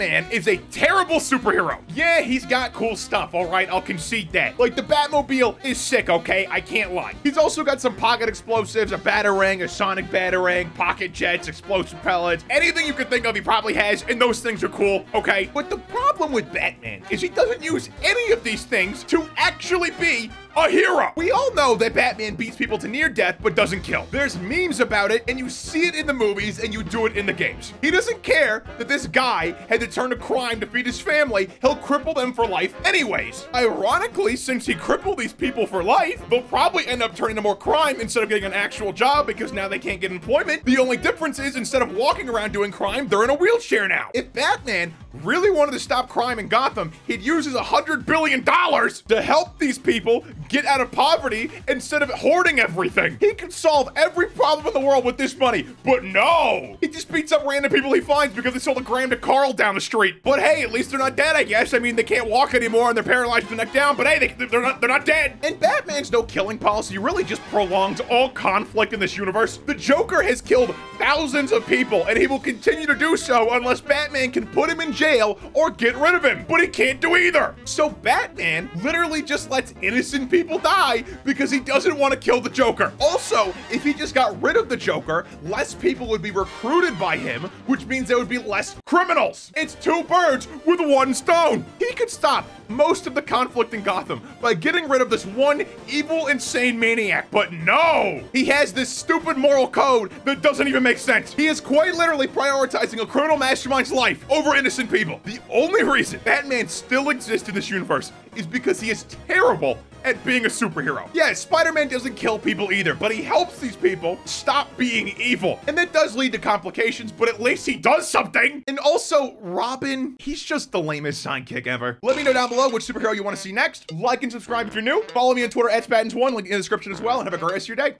Batman is a terrible superhero. Yeah, he's got cool stuff, all right? I'll concede that. Like, the Batmobile is sick, okay? I can't lie. He's also got some pocket explosives, a batarang, a sonic batarang, pocket jets, explosive pellets, anything you could think of he probably has, and those things are cool, okay? But the problem with Batman is he doesn't use any of these things to actually be a hero. We all know that Batman beats people to near death but doesn't kill. There's memes about it and you see it in the movies and you do it in the games. He doesn't care that this guy had to turn to crime to feed his family. He'll cripple them for life anyways. Ironically, since he crippled these people for life, they'll probably end up turning to more crime instead of getting an actual job because now they can't get employment. The only difference is instead of walking around doing crime, they're in a wheelchair now. If Batman really wanted to stop crime in Gotham, he'd use his $100 billion to help these people get out of poverty instead of hoarding everything. He could solve every problem in the world with this money, but no! He just beats up random people he finds because they sold a gram to Carl down the street. But hey, at least they're not dead, I guess. I mean, they can't walk anymore and they're paralyzed from the neck down, but hey, they, they're, not, they're not dead. And Batman's no killing policy really just prolongs all conflict in this universe. The Joker has killed thousands of people and he will continue to do so unless Batman can put him in jail or get rid of him, but he can't do either. So Batman literally just lets innocent people die because he doesn't want to kill the Joker. Also, if he just got rid of the Joker, less people would be recruited by him, which means there would be less criminals. It's two birds with one stone. He could stop most of the conflict in Gotham by getting rid of this one evil, insane maniac. But no, he has this stupid moral code that doesn't even make sense. He is quite literally prioritizing a criminal mastermind's life over innocent people. The only reason Batman still exists in this universe is because he is terrible at being a superhero. Yeah, Spider-Man doesn't kill people either, but he helps these people stop being evil. And that does lead to complications, but at least he does something. And also, Robin, he's just the lamest sidekick ever. Let me know down below which superhero you want to see next. Like and subscribe if you're new. Follow me on Twitter at spatnz1, link in the description as well, and have a great rest of your day.